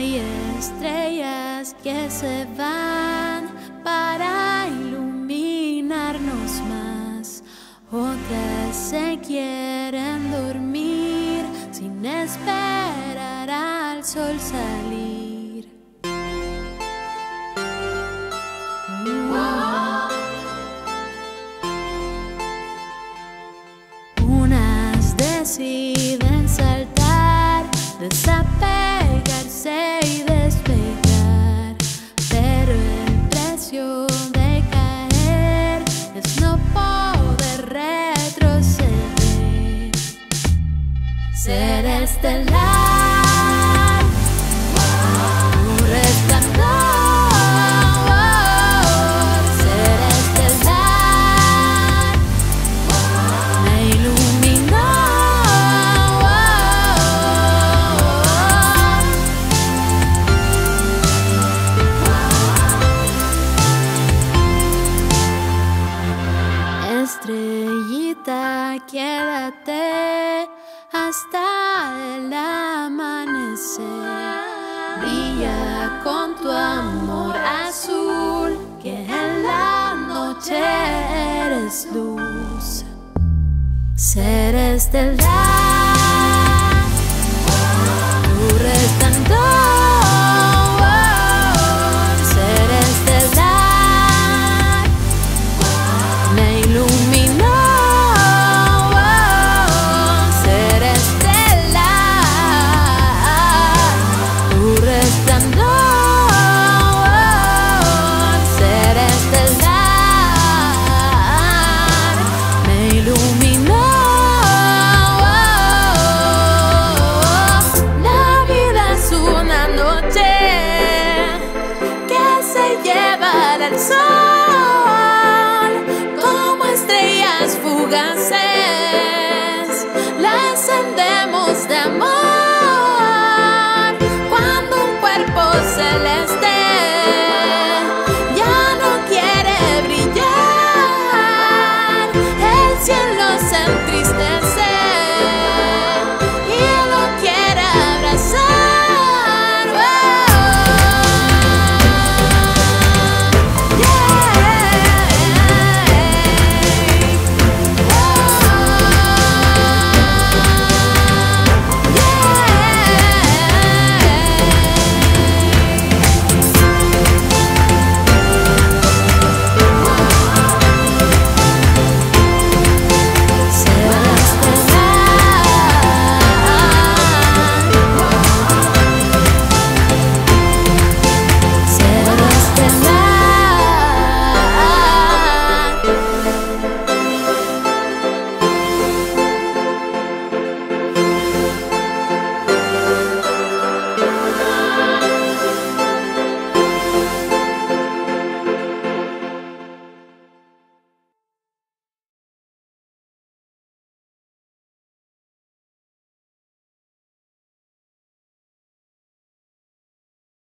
Hay estrellas que se van para iluminarnos más. Otras se quieren dormir sin esperar al sol salir. Unas deciden saltar, desapegarse Ser estelar, un resplandor, ser estelar. Me iluminó. Estrellita, quédate hasta el amanecer. Brilla con tu amor azul, que en la noche eres luz. Ser estelar.